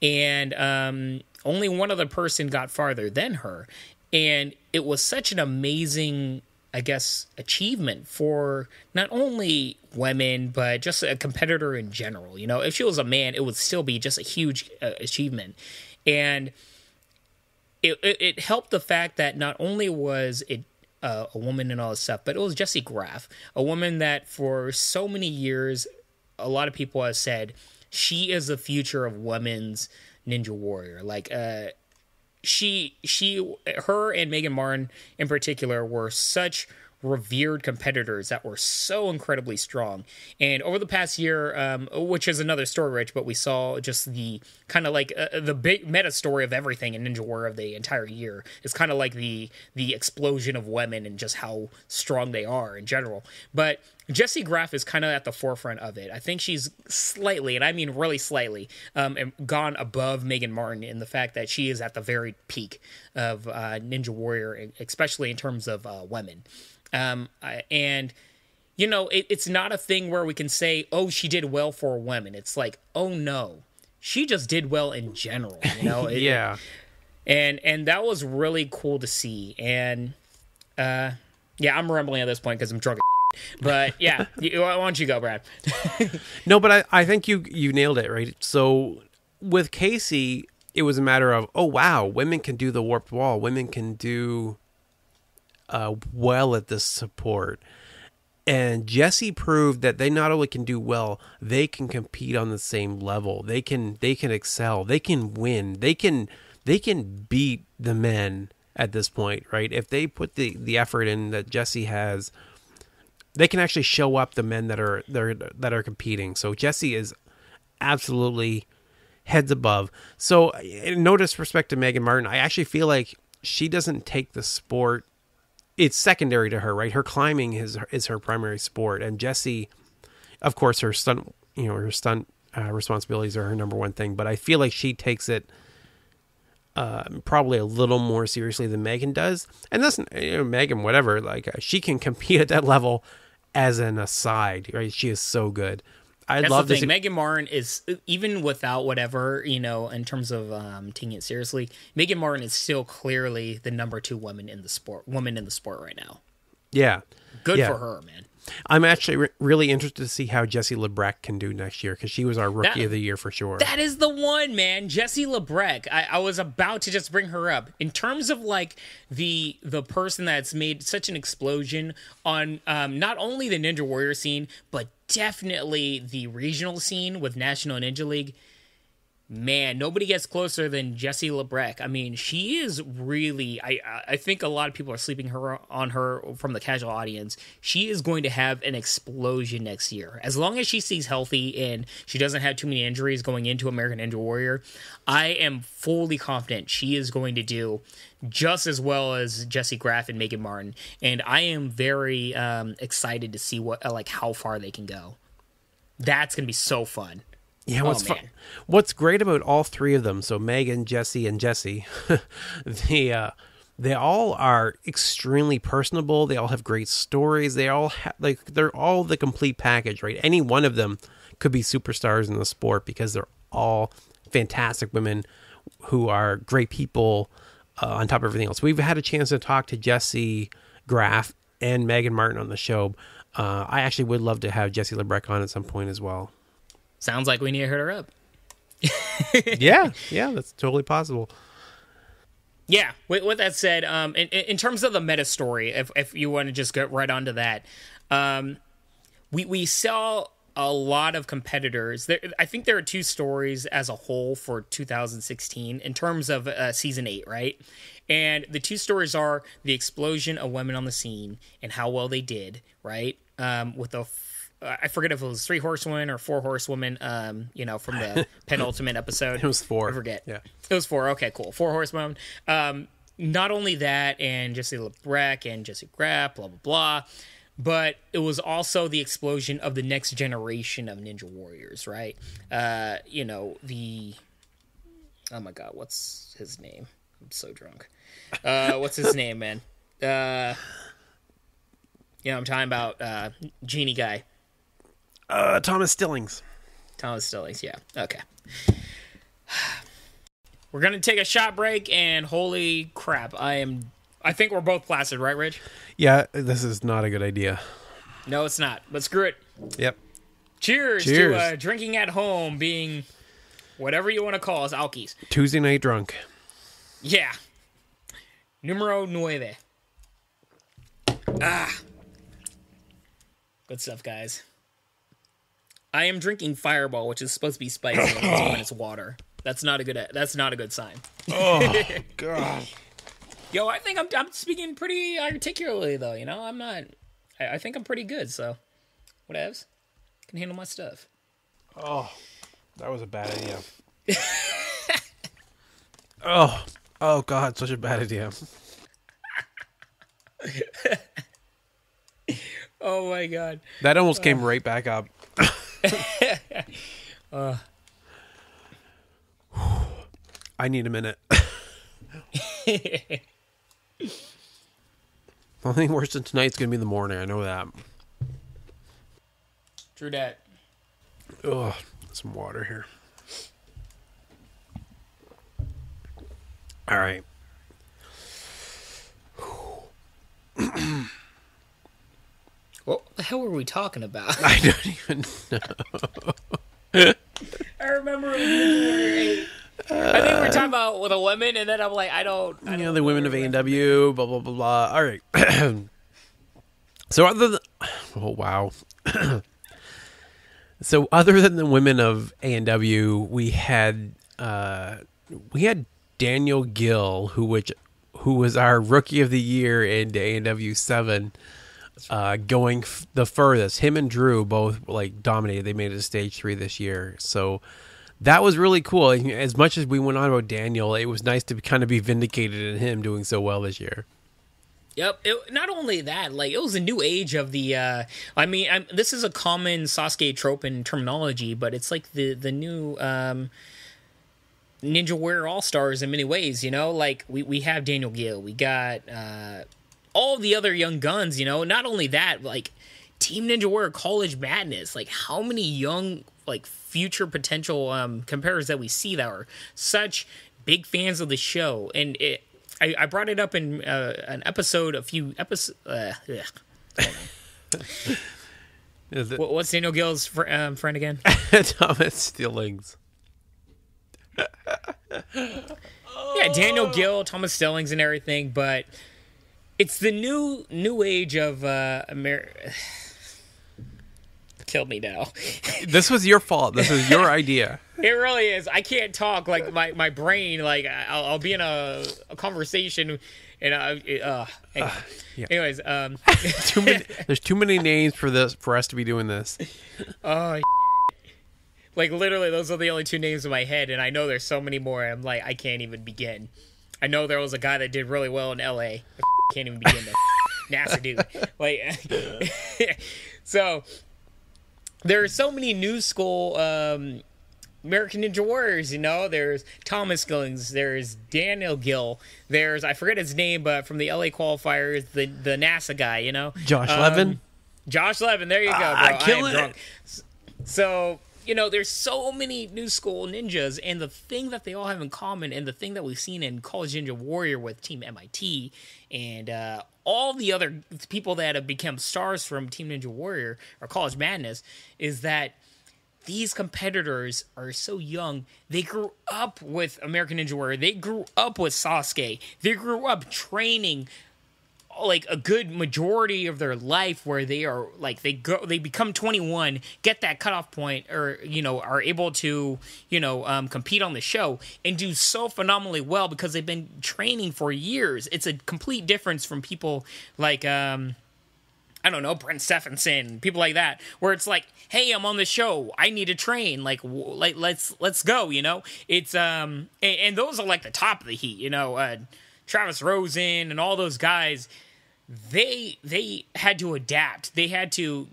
and um, only one other person got farther than her. And it was such an amazing, I guess, achievement for not only women but just a competitor in general. You know, if she was a man, it would still be just a huge uh, achievement, and it, it, it helped the fact that not only was it uh, a woman and all this stuff, but it was Jessie Graff, a woman that for so many years, a lot of people have said she is the future of women's ninja warrior. Like, uh, she, she, her, and Megan Martin in particular were such revered competitors that were so incredibly strong. And over the past year, um, which is another story, Rich, but we saw just the kind of like uh, the big meta story of everything in Ninja Warrior of the entire year is kind of like the the explosion of women and just how strong they are in general. But Jessie Graff is kind of at the forefront of it. I think she's slightly, and I mean really slightly, um, gone above Megan Martin in the fact that she is at the very peak of uh, Ninja Warrior, especially in terms of uh, women. Um, I- and you know, it, it's not a thing where we can say, "Oh, she did well for women." It's like, "Oh no, she just did well in general." You know, <laughs> It- Yeah. and and that was really cool to see. And uh, yeah, I'm rambling at this point because I'm drunk. <laughs> But yeah, <laughs> you, why don't you go, Brad? No, but I, I think you you nailed it right. So with Kacy, it was a matter of oh wow, women can do the warped wall. Women can do uh, well at this support. And Jessie proved that they not only can do well, they can compete on the same level. They can they can excel. They can win. They can they can beat the men at this point, right? If they put the the effort in that Jessie has, they can actually show up the men that are that are, that are competing. So Jessie is absolutely heads above. So no disrespect to Megan Martin, I actually feel like she doesn't take the sport it's secondary to her, right? Her climbing is is her primary sport, and Jessie, of course, her stunt, you know, her stunt uh, responsibilities are her number one thing. But I feel like she takes it uh, probably a little more seriously than Megan does, and that's you know, Megan, whatever. Like uh, she can compete <laughs> at that level as an aside, right? She is so good. I That's love the thing. this. Megan Martin is even without whatever you know in terms of um, taking it seriously. Megan Martin is still clearly the number two woman in the sport. Woman in the sport right now. yeah, Good Yeah. for her, man. I'm actually re- really interested to see how Jesse Labreck can do next year because she was our rookie That- of the year for sure. That is the one, man. Jesse Labreck. I, I was about to just bring her up in terms of like the the person that's made such an explosion on um, not only the Ninja Warrior scene, but definitely the regional scene with National Ninja League. Man, nobody gets closer than Jesse Labreck. I mean, she is really. I I think a lot of people are sleeping her on her from the casual audience. She is going to have an explosion next year, as long as she stays healthy and she doesn't have too many injuries going into American Ninja Warrior. I am fully confident she is going to do just as well as Jessie Graff and Megan Martin, and I am very um, excited to see what like how far they can go. That's gonna be so fun. Yeah, what's Oh, fu- what's great about all three of them, so Megan, Jesse, and Jesse, <laughs> they uh, they all are extremely personable. They all have great stories. They all ha- like they're all the complete package, right? Any one of them could be superstars in the sport because they're all fantastic women who are great people. Uh, on top of everything else, we've had a chance to talk to Jessie Graff and Megan Martin on the show. Uh, I actually would love to have Jesse Labreck on at some point as well. Sounds like we need to hit her up. <laughs> yeah, yeah, that's totally possible. Yeah. With, with that said, um, in, in terms of the meta story, if if you want to just get right onto that, um, we we saw a lot of competitors. There, I think there are two stories as a whole for 2016 in terms of uh, season eight, right? And the two stories are the explosion of women on the scene and how well they did, right? Um, with the f- I forget if it was three horsewomen or four horsewomen, um, you know, from the <laughs> penultimate episode. It was four. I forget. Yeah. It was four. Okay, cool. Four horsewomen. Um, not only that, and Jesse Labreck and Jessie Graff, blah blah blah, but it was also the explosion of the next generation of Ninja Warriors, right? Uh, you know the. Oh my God, what's his name? I'm so drunk. Uh, what's his <laughs> name, man? Uh, you know, I'm talking about uh, Genie guy. Uh, Thomas Stillings. Thomas Stillings, yeah. Okay. <sighs> We're gonna take a shot break, and holy crap, I am. I think we're both placid, right, Rich? Yeah, this is not a good idea. No, it's not. But screw it. Yep. Cheers, Cheers. to uh, drinking at home, being whatever you want to call us, alkies. Tuesday night drunk. Yeah. Numero nueve. Ah. Good stuff, guys. I am drinking Fireball, which is supposed to be spicy when it's <sighs> water. That's not a good. That's not a good sign. Oh <laughs> God. Yo, I think I'm I'm speaking pretty articulately though. You know, I'm not. I, I think I'm pretty good. So, whatevs. Can handle my stuff. Oh, that was a bad idea. <laughs> oh, oh God, such a bad idea. <laughs> Oh my god. That almost came uh, right back up. Uh. I need a minute. <laughs> The only thing worse than tonight's gonna be in the morning. I know that. True that. Ugh, some water here. All right. What the hell were we talking about? <laughs> I don't even know. <laughs> I remember. It was Ninja Warrior 8. I think we are talking about with a women, and then I'm like, I don't. I you don't know, the women of A and W, blah blah blah blah. All right. <clears throat> so other than Oh wow. <clears throat> so other than the women of A and W, we had uh, we had Daniel Gil, who which who was our rookie of the year in A and W seven, uh, going f- the furthest. Him and Drew both like dominated. They made it to stage three this year. So that was really cool. As much as we went on about Daniel, it was nice to kind of be vindicated in him doing so well this year. Yep. It, not only that, like it was a new age of the. Uh, I mean, I'm, this is a common Sasuke trope in terminology, but it's like the the new um, Ninja Warrior All Stars in many ways. You know, like we we have Daniel Gil, we got uh, all the other young guns. You know, not only that, like Team Ninja Warrior College Madness. Like how many young like future potential um, competitors that we see that are such big fans of the show, and it I, I brought it up in uh, an episode, a few episodes. Uh, <laughs> what, what's Daniel Gil's fr- um, friend again? <laughs> Thomas Stillings. yeah, Daniel Gil, Thomas Stillings, and everything. But it's the new new age of uh, America. <sighs> Kill me now. <laughs> this was your fault. This is your idea. <laughs> It really is. I can't talk like my, my brain. Like I'll, I'll be in a, a conversation, and uh, uh anyway. uh yeah. anyways, um, <laughs> too many, there's too many names for this for us to be doing this. Oh, like literally, those are the only two names in my head, and I know there's so many more. I'm like, I can't even begin. I know there was a guy that did really well in L.A. I can't even begin to <laughs> NASA dude. Like, <laughs> so there are so many new school um, American Ninja Warriors, you know. There's Thomas Stillings, there's Daniel Gil, there's I forget his name, but from the LA qualifiers, the the NASA guy, you know. Josh um, Levin. Josh Levin, there you go, ah, bro. I am drunk. So you know, there's so many new school ninjas, and the thing that they all have in common, and the thing that we've seen in College Ninja Warrior with Team MIT and uh, all the other people that have become stars from Team Ninja Warrior or College Madness, is that these competitors are so young. They grew up with American Ninja Warrior. They grew up with Sasuke. They grew up training like a good majority of their life where they are like they go they become 21 get that cutoff point or you know are able to you know um, compete on the show and do so phenomenally well because they've been training for years it's a complete difference from people like um I don't know, Brent Steffensen, people like that, where it's like, hey, I'm on the show, I need to train, like, like let's let's go, you know. It's um, and, and those are like the top of the heat, you know. Uh, Travis Rosen and all those guys, they they had to adapt. They had to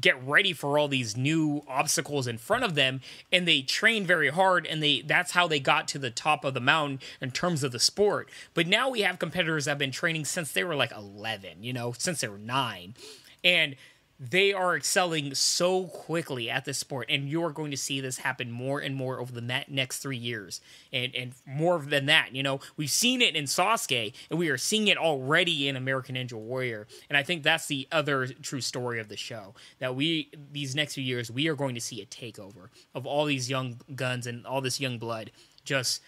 get ready for all these new obstacles in front of them and they trained very hard and they that's how they got to the top of the mountain in terms of the sport but now we have competitors that have been training since they were like 11 you know since they were 9 and they are excelling so quickly at this sport and you're going to see this happen more and more over the next three years. And and more than that you know we've seen it in Sasuke and we are seeing it already in American Ninja Warrior. And I think that's the other true story of the show that we these next few years we are going to see a takeover of all these young guns and all this young blood just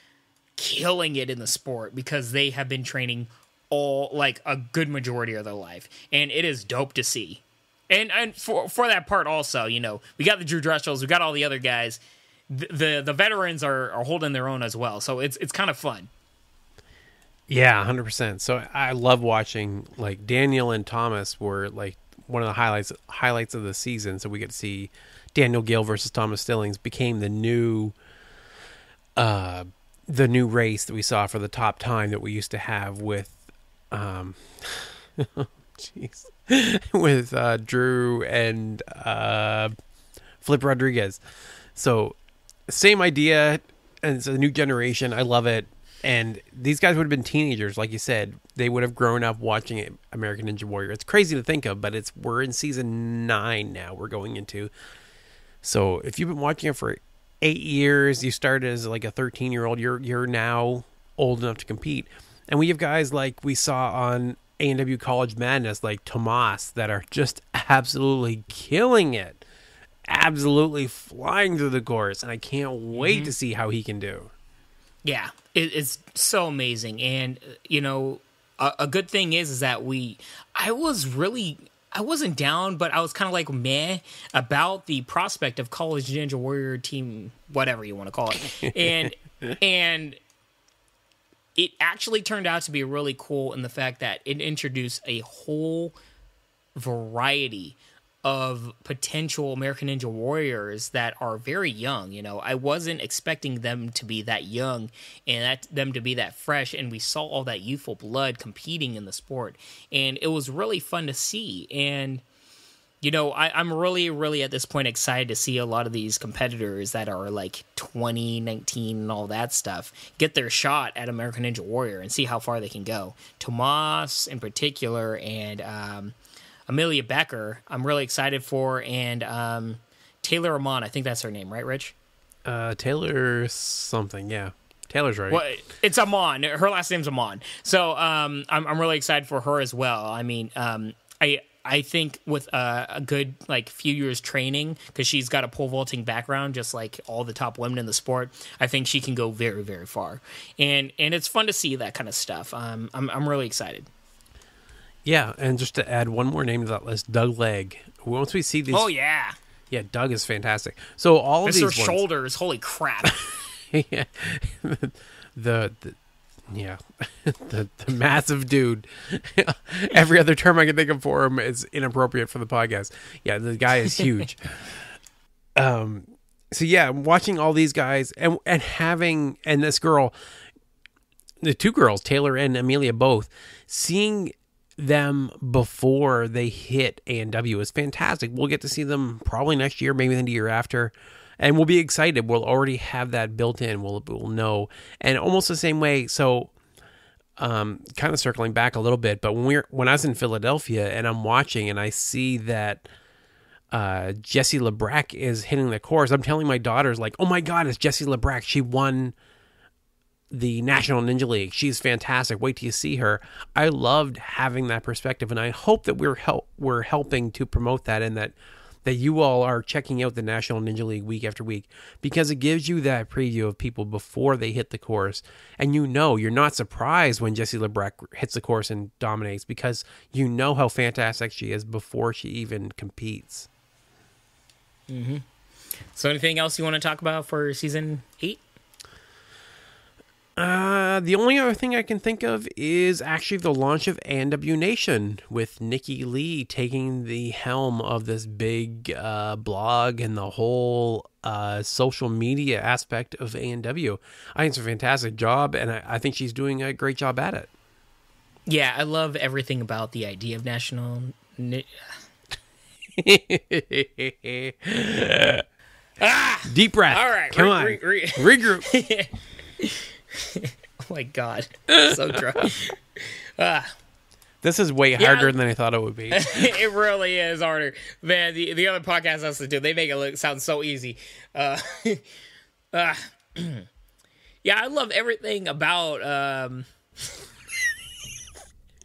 killing it in the sport because they have been training all like a good majority of their life. And it is dope to see and and for for that part also, you know, we got the Drew Drechsels, we got all the other guys. The the, the veterans are, are holding their own as well, so it's it's kind of fun. Yeah, hundred percent. So I love watching like Daniel and Thomas were like one of the highlights highlights of the season. So we get to see Daniel Gil versus Thomas Stillings became the new uh the new race that we saw for the top time that we used to have with um <laughs> jeez <laughs> with uh, Drew and uh, Flip Rodriguez. So same idea, and it's a new generation. I love it. And these guys would have been teenagers, like you said. They would have grown up watching American Ninja Warrior. It's crazy to think of, but it's we're in season nine now. We're going into. So if you've been watching it for eight years, you started as like a thirteen year old. You're you're now old enough to compete. And we have guys like we saw on ANW College Madness like Tomas that are just absolutely killing it. Absolutely flying through the course. And I can't wait mm-hmm. to see how he can do. Yeah, it, it's so amazing. And, you know, a, a, good thing is, is that we, I was really, I wasn't down, but I was kind of like meh about the prospect of College Ninja Warrior team, whatever you want to call it, <laughs> and and it actually turned out to be really cool in the fact that it introduced a whole variety of potential American Ninja Warriors that are very young. You know, I wasn't expecting them to be that young and that them to be that fresh, and we saw all that youthful blood competing in the sport, and it was really fun to see. And you know, I, I'm really, really at this point excited to see a lot of these competitors that are like 2019 and all that stuff get their shot at American Ninja Warrior and see how far they can go. Tomas, in particular, and um, Amelia Becker, I'm really excited for, and um, Taylor Amann, I think that's her name, right, Rich? Uh, Taylor something, yeah. Taylor's right. Well, it's Amann. Her last name's Amann. So um, I'm, I'm really excited for her as well. I mean, um, I I think with a, a good like few years training, because she's got a pole vaulting background, just like all the top women in the sport, I think she can go very very far. And and it's fun to see that kind of stuff. Um, I'm I'm really excited. Yeah, and just to add one more name to that list, Doug Leg. Once we see these, Oh yeah, yeah, Doug is fantastic. So all of these ones, Shoulders. Holy crap! <laughs> yeah, <laughs> the, the yeah, <laughs> the the massive dude. <laughs> Every other term I can think of for him is inappropriate for the podcast. Yeah, the guy is huge. <laughs> um, so yeah, watching all these guys and and having and this girl, the two girls, Taylor and Amelia, both seeing them before they hit A and W is fantastic. We'll get to see them probably next year, maybe the year after and we'll be excited. We'll already have that built in. We'll we'll know, and almost the same way. So, um, kind of circling back a little bit, but when we're when I was in Philadelphia and I'm watching and I see that uh, Jesse Labreck is hitting the course, I'm telling my daughters like, "Oh my God, it's Jesse Labreck! She won." the National Ninja League. She's fantastic. Wait till you see her. I loved having that perspective, and I hope that we're help we're helping to promote that, and that that you all are checking out the National Ninja League week after week because it gives you that preview of people before they hit the course, and you know you're not surprised when Jesse Labreck hits the course and dominates because you know how fantastic she is before she even competes. Mm-hmm. so, anything else you want to talk about for season eight? Uh, the only other thing I can think of is actually the launch of ANW Nation with Nikki Lee taking the helm of this big uh, blog and the whole uh, social media aspect of ANW. I think it's a fantastic job, and I, I think she's doing a great job at it. Yeah, I love everything about the idea of national. Ni- <laughs> <laughs> Deep breath. All right, come re- on, re- re- regroup. <laughs> <laughs> oh my god, so <laughs> dry. this is way harder than I thought it would be. <laughs> it really is harder, man. The the other podcast has to do. They make it look sound so easy. Uh, uh, <clears throat> yeah, I love everything about. Um,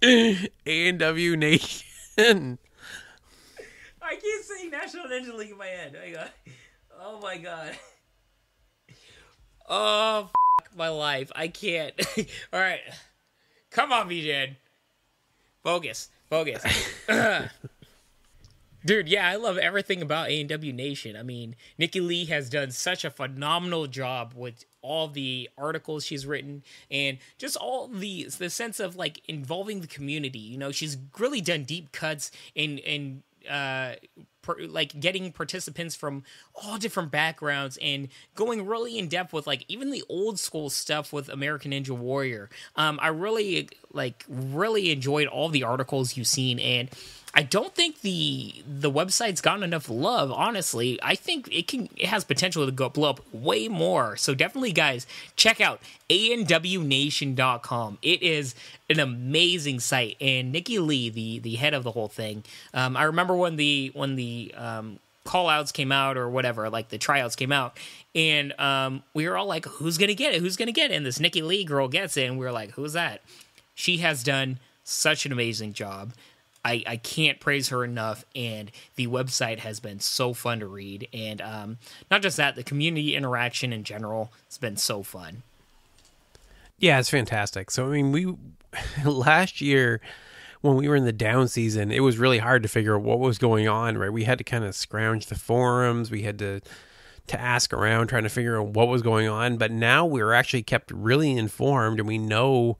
ANW Nation. I can't say National Ninja League in my head. Oh my god. Oh, f- my life. I can't. <laughs> All right. Come on, VJ. Focus. Focus. Dude, yeah, I love everything about ANW Nation. I mean, Nikki Lee has done such a phenomenal job with all the articles she's written and just all the the sense of like involving the community. You know, she's really done deep cuts and and uh per, like getting participants from all different backgrounds and going really in depth with like even the old school stuff with American Ninja Warrior. Um, I really like really enjoyed all the articles you've seen and. I don't think the the website's gotten enough love. Honestly, I think it can it has potential to go blow up way more. So definitely, guys, check out anwnation.com. It is an amazing site, and Nikki Lee, the the head of the whole thing. Um, I remember when the when the um, call outs came out or whatever, like the tryouts came out, and um, we were all like, "Who's gonna get it? Who's gonna get it?" And this Nikki Lee girl gets it, and we were like, "Who's that?" She has done such an amazing job. I, I can't praise her enough, and the website has been so fun to read. And um, not just that, the community interaction in general has been so fun. Yeah, it's fantastic. So I mean, we <laughs> last year when we were in the down season, it was really hard to figure out what was going on, right? We had to kind of scrounge the forums. We had to to ask around trying to figure out what was going on, but now we're actually kept really informed and we know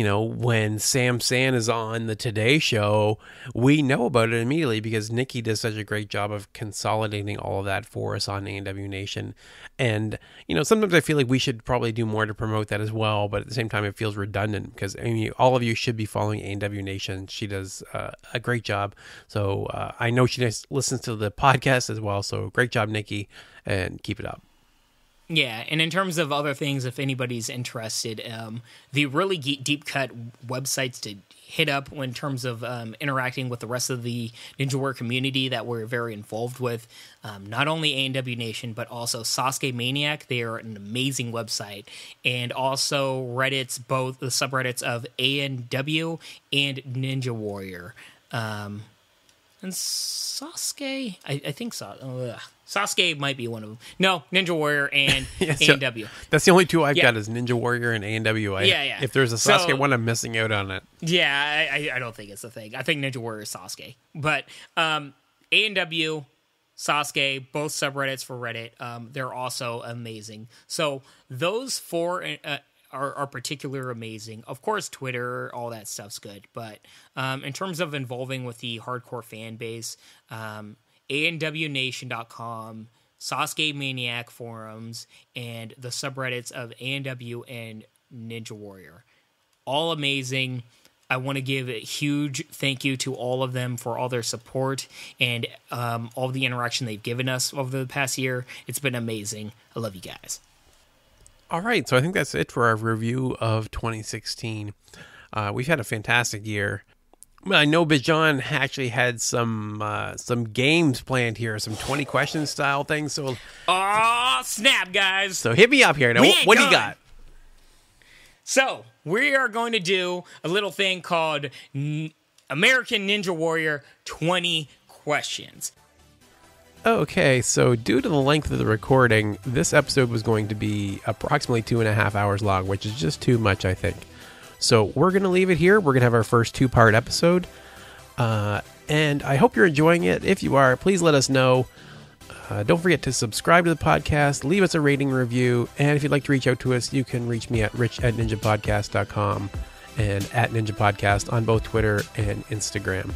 you know, when Sam Sann is on the Today Show, we know about it immediately because Nikki does such a great job of consolidating all of that for us on AW Nation. And, you know, sometimes I feel like we should probably do more to promote that as well, but at the same time, it feels redundant because I mean, all of you should be following AW Nation. She does uh, a great job. So uh, I know she listens to the podcast as well. So great job, Nikki, and keep it up. Yeah, and in terms of other things, if anybody's interested, um, the really deep cut websites to hit up in terms of um, interacting with the rest of the Ninja Warrior community that we're very involved with, um, not only ANW Nation, but also Sasuke Maniac. They are an amazing website. And also Reddit's, both the subreddits of ANW and Ninja Warrior. And Sasuke, I, I think so. Ugh. Sasuke might be one of them. No, Ninja Warrior and <laughs> yeah, so AW. That's the only two I've yeah. got is Ninja Warrior and AW. I, yeah, yeah. If there's a Sasuke so, one, I'm missing out on it. Yeah, I, I don't think it's a thing. I think Ninja Warrior is Sasuke. But um, AW, Sasuke, both subreddits for Reddit, um, they're also amazing. So those four uh, are, are particularly amazing. Of course, Twitter, all that stuff's good. But um, in terms of involving with the hardcore fan base, um, ANWNation.com, Sasuke Maniac forums, and the subreddits of ANW and Ninja Warrior. All amazing. I want to give a huge thank you to all of them for all their support and um, all the interaction they've given us over the past year. It's been amazing. I love you guys. All right, so I think that's it for our review of 2016. Uh, we've had a fantastic year. I know Bijan actually had some uh, some games planned here, some twenty question style things. So, oh snap, guys! So hit me up here. Now, what, what do you got? So we are going to do a little thing called N- American Ninja Warrior twenty questions. Okay, so due to the length of the recording, this episode was going to be approximately two and a half hours long, which is just too much, I think. So we're going to leave it here. We're going to have our first two part episode. Uh, and I hope you're enjoying it. If you are, please let us know. Uh, don't forget to subscribe to the podcast, leave us a rating review, and if you'd like to reach out to us, you can reach me at rich at ninjapodcast.com and at Ninja Podcast on both Twitter and Instagram.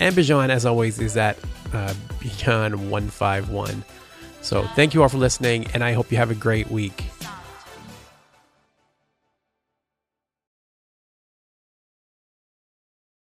And Bijan, as always, is at uh, Bijan151. So thank you all for listening, and I hope you have a great week.